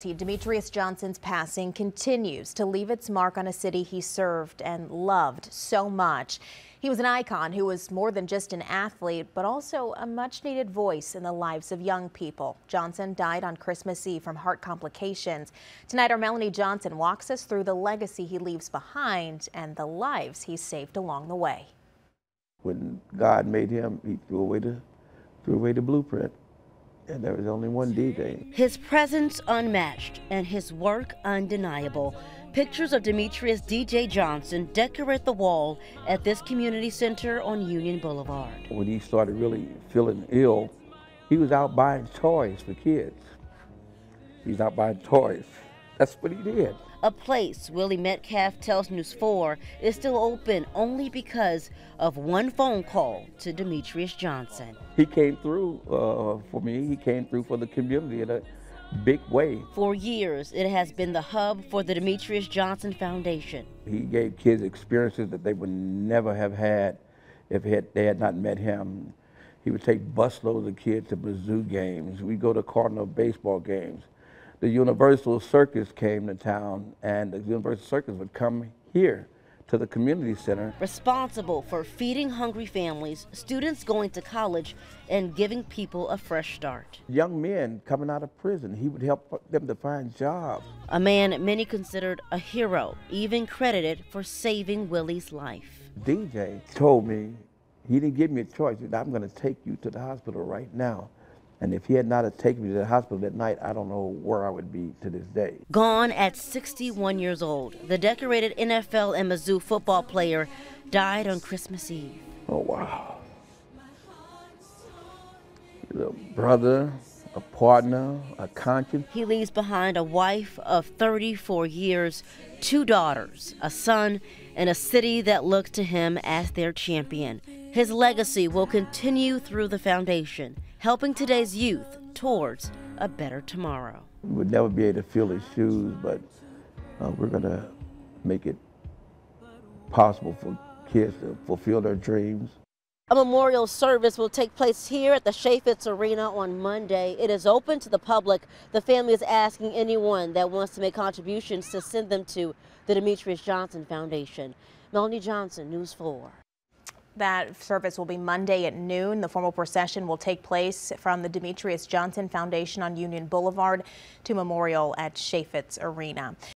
Demetrious Johnson's passing continues to leave its mark on a city he served and loved so much. He was an icon who was more than just an athlete, but also a much needed voice in the lives of young people. Johnson died on Christmas Eve from heart complications. Tonight, our Melanie Johnson walks us through the legacy he leaves behind and the lives he saved along the way. When God made him, he threw away the, threw away the blueprint and there was only one DJ. His presence unmatched and his work undeniable. Pictures of Demetrious DJ Johnson decorate the wall at this community center on Union Boulevard. When he started really feeling ill, he was out buying toys for kids. He's out buying toys. That's what he did. A place Willie Metcalf tells News 4 is still open only because of one phone call to Demetrious Johnson. He came through uh, for me. He came through for the community in a big way. For years, it has been the hub for the Demetrious Johnson Foundation. He gave kids experiences that they would never have had if they had not met him. He would take busloads of kids to Mizzou games. We'd go to Cardinal baseball games the UniverSoul Circus came to town, and the UniverSoul Circus would come here to the community center. Responsible for feeding hungry families, students going to college, and giving people a fresh start. Young men coming out of prison, he would help them to find jobs. A man many considered a hero, even credited for saving Willie's life. DJ told me, he didn't give me a choice. I'm going to take you to the hospital right now. And if he had not taken me to the hospital that night, I don't know where I would be to this day. Gone at 61 years old, the decorated NFL and Mizzou football player died on Christmas Eve. Oh, wow. He's a brother, a partner, a conscience. He leaves behind a wife of 34 years, two daughters, a son, and a city that looked to him as their champion. His legacy will continue through the foundation helping today's youth towards a better tomorrow. We would never be able to fill his shoes, but uh, we're going to make it possible for kids to fulfill their dreams. A memorial service will take place here at the Chaifetz Arena on Monday. It is open to the public. The family is asking anyone that wants to make contributions to send them to the Demetrious Johnson Foundation. Melanie Johnson, News 4. That service will be Monday at noon. The formal procession will take place from the Demetrious Johnson Foundation on Union Boulevard to Memorial at Chaifetz Arena.